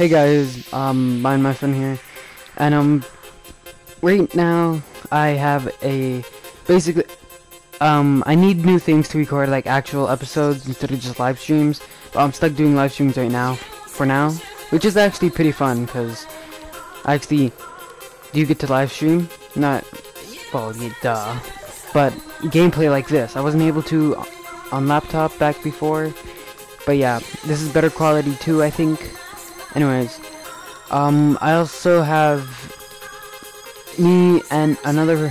Hey guys, um, mine my friend here, and um, right now I have a basically, um, I need new things to record like actual episodes instead of just live streams. But I'm stuck doing live streams right now, for now, which is actually pretty fun because I actually, do you get to live stream? Not, well, yeah, duh, but gameplay like this. I wasn't able to on laptop back before, but yeah, this is better quality too, I think. Anyways, um, I also have me and another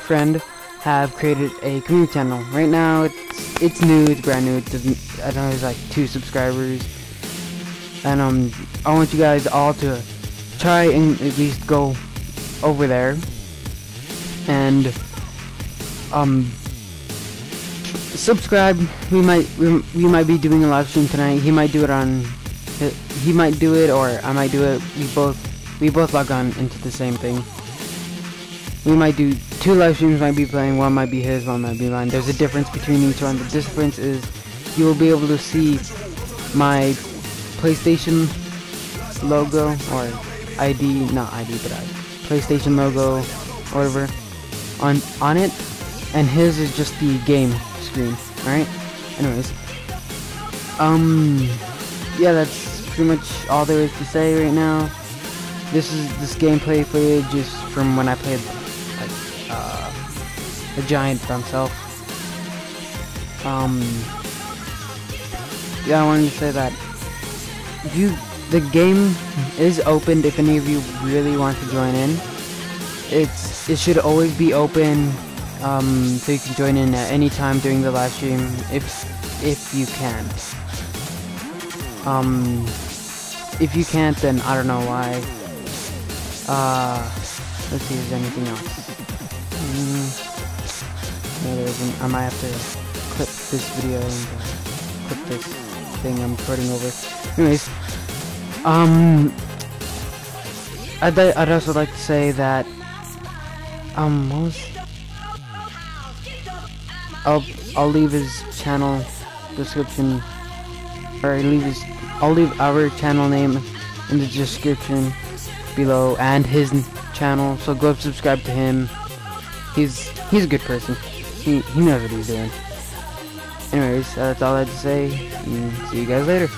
friend have created a community channel. Right now, it's it's new, it's brand new. It doesn't, I don't know, it's like two subscribers, and um, I want you guys all to try and at least go over there and um subscribe. We might we, we might be doing a live stream tonight. He might do it on he might do it or I might do it. We both we both log on into the same thing. We might do two live streams might be playing, one might be his, one might be mine. There's a difference between each one. The difference is you will be able to see my PlayStation logo or ID, not ID, but I, PlayStation logo, whatever, on on it, and his is just the game screen. All right. Anyways, um, yeah, that's pretty much all there is to say right now. This is this gameplay footage is from when I played like uh, the giant himself. Um, yeah, I wanted to say that you the game is open if any of you really want to join in. It's it should always be open um, so you can join in at any time during the live stream if if you can. Um, if you can't, then I don't know why. Uh, let's see if there's anything else. Mm, no, there isn't. I might have to clip this video and uh, clip this thing I'm recording over. Anyways, um, I'd, I'd also like to say that, um, what was, I'll, I'll leave his channel description, or leave I'll leave our channel name in the description below and his channel. So go subscribe to him. He's he's a good person. He he knows what he's doing. Anyways, that's all I had to say. see you guys later.